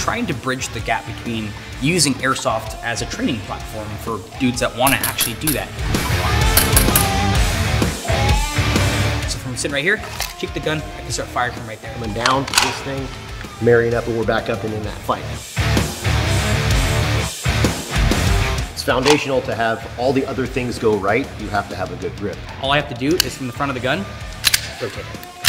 trying to bridge the gap between using airsoft as a training platform for dudes that want to actually do that. So from sitting right here, kick the gun, I can start firing from right there. Coming down to this thing, marrying up, and we're back up and in that fight. It's foundational to have all the other things go right. You have to have a good grip. All I have to do is from the front of the gun, rotate it.